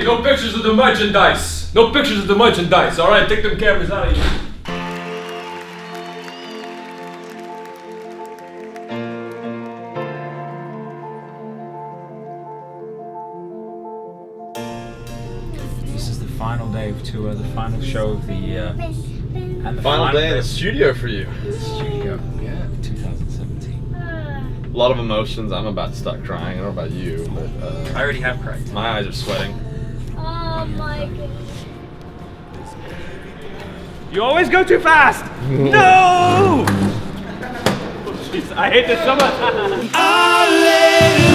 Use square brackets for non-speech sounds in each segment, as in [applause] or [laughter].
Hey, no pictures of the merchandise. No pictures of the merchandise. All right, take them cameras out of here. This is the final day of tour, the final show of the year, and the Final day in the studio for you. in the studio. Yeah, 2017. A lot of emotions. I'm about to start crying. I don't know about you, but uh, I already have cried. my eyes are sweating. Oh my goodness. You always go too fast. [laughs] no. [laughs] Jeez, I hate this so much.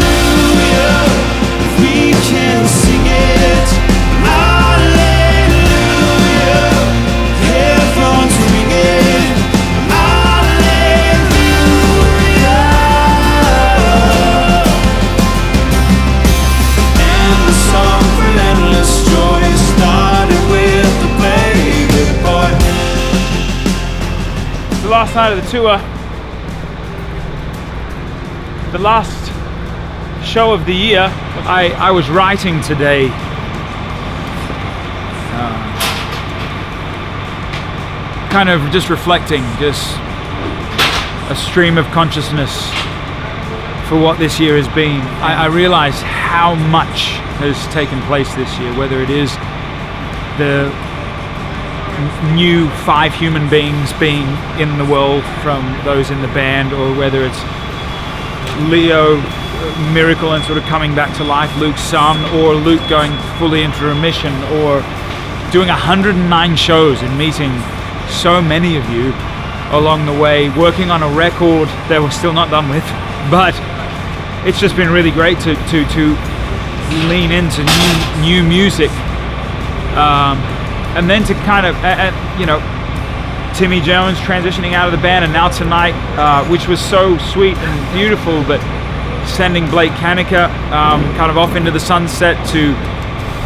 Last night of the tour. The last show of the year. I, I was writing today. uh, kind of just reflecting, just a stream of consciousness for what this year has been. I, I realize how much has taken place this year, whether it is the new five human beings being in the world from those in the band, or whether it's Leo uh, miracle and sort of coming back to life, Luke's son, or Luke going fully into remission, or doing 109 shows and meeting so many of you along the way, working on a record that we're still not done with, [laughs] but it's just been really great to to to lean into new new music. Um, and then to kind of, you know, Timmy Jones transitioning out of the band, and now tonight, uh, which was so sweet and beautiful, but sending Blake Kanika um, kind of off into the sunset to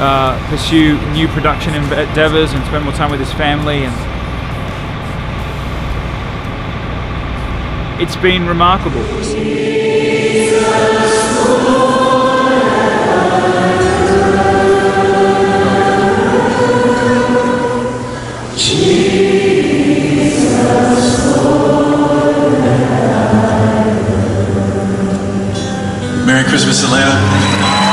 uh, pursue new production endeavors and spend more time with his family. And it's been remarkable. Merry Christmas, Atlanta.